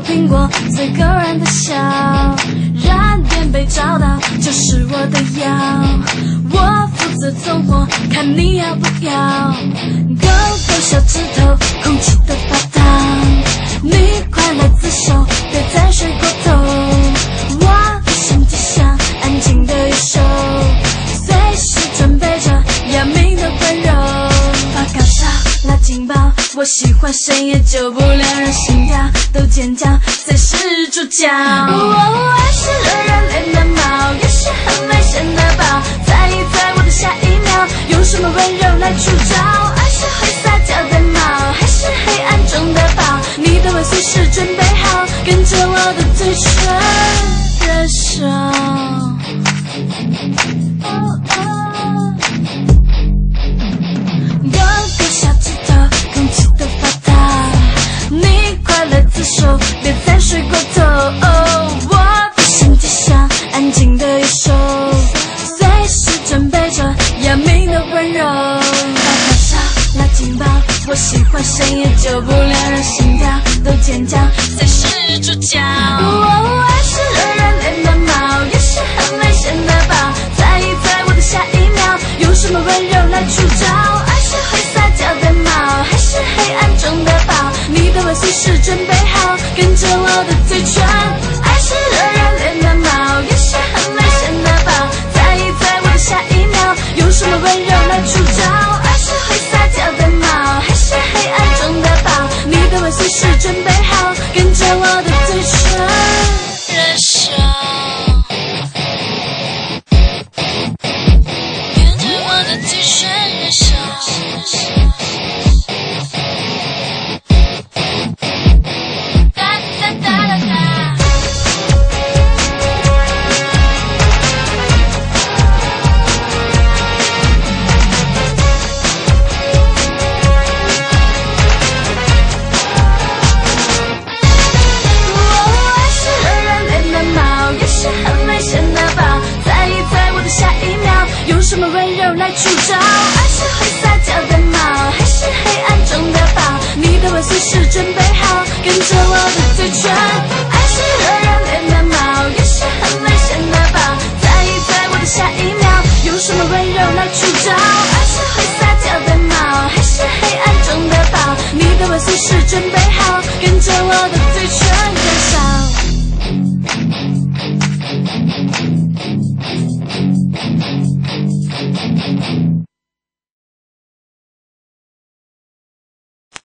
苹果最勾人的笑，燃点被找到就是我的药。我负责存活，看你要不要。勾勾小指头，空气我喜欢深夜救不了人心跳。都尖叫，才是主角。哦爱是让人脸的猫，也是很危险的宝。猜一猜我的下一秒，用什么温柔来出招？别再睡过头。我的心就像安静的野兽随时准备着要命的温柔。把发笑拉警报我喜欢谁也救不了让心跳都尖叫才是主角来出招爱是会撒娇的猫还是黑暗中的宝你的吻信是准备好跟着我的嘴唇爱是很人烈的猫也是很危险的宝在一在我的下一秒用什么温柔来出招爱是会撒娇的猫还是黑暗中的宝。你的吻信是准备好跟着我的嘴唇